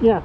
Yeah.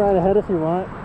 Ride ahead if you want.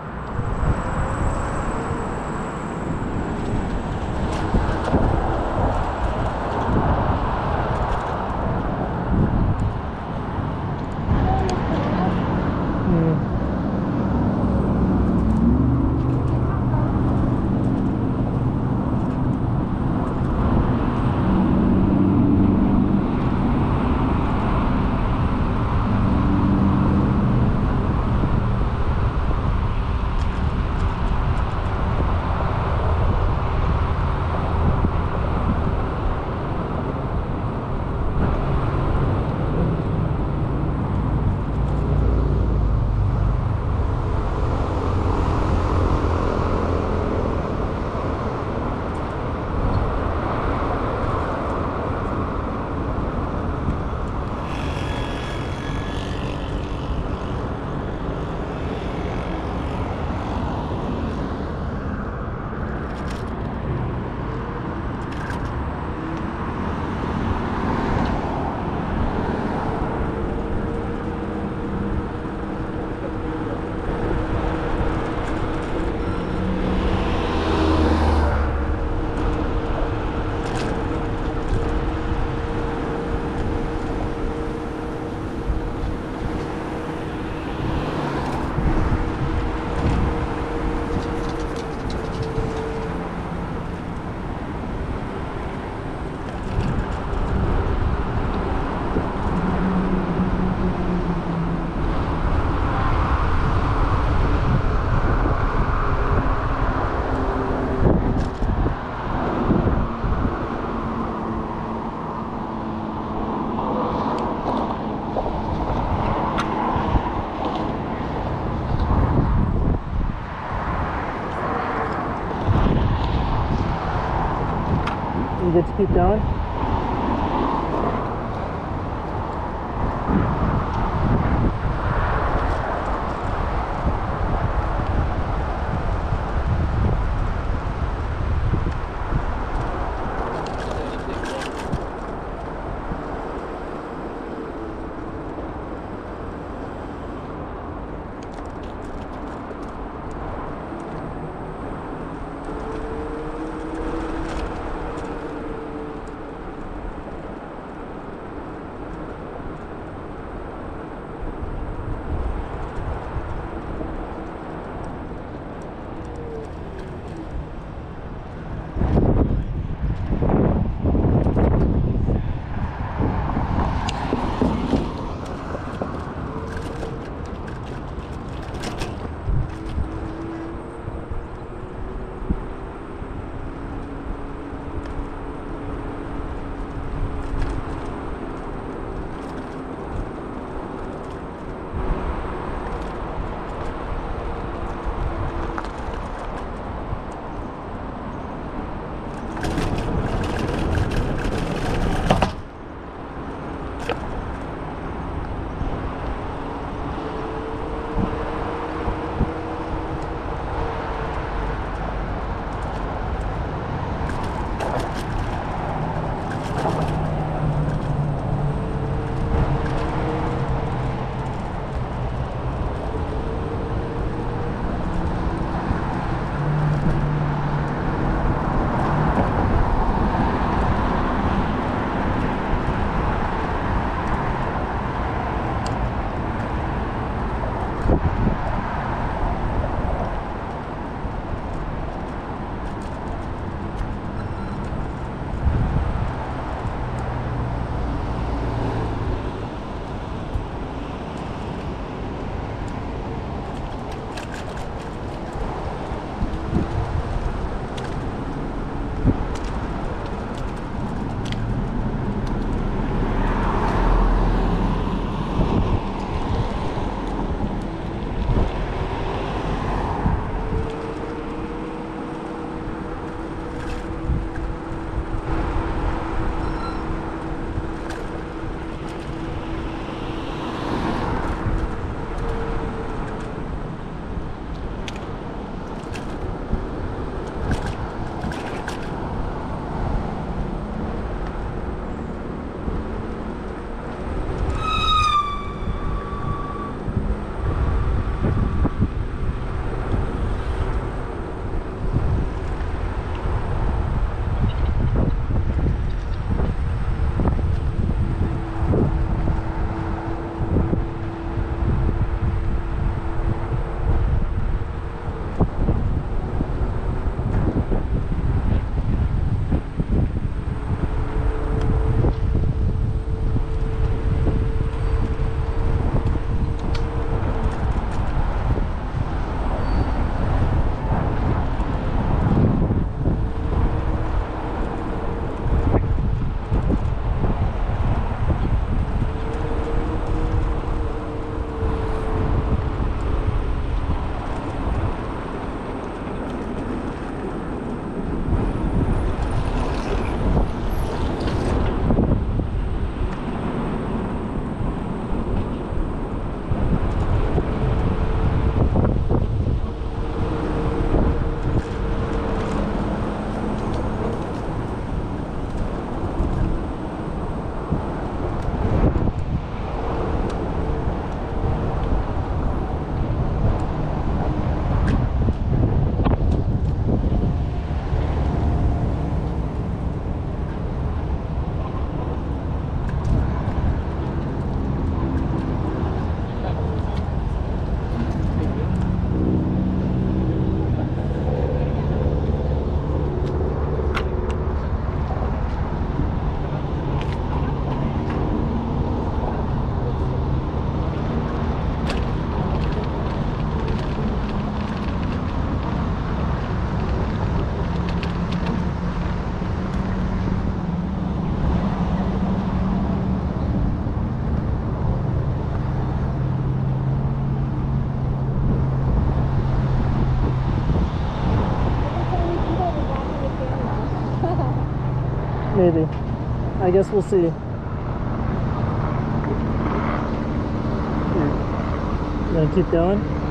Keep going? I guess we'll see. Gonna keep going?